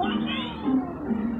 Watch out!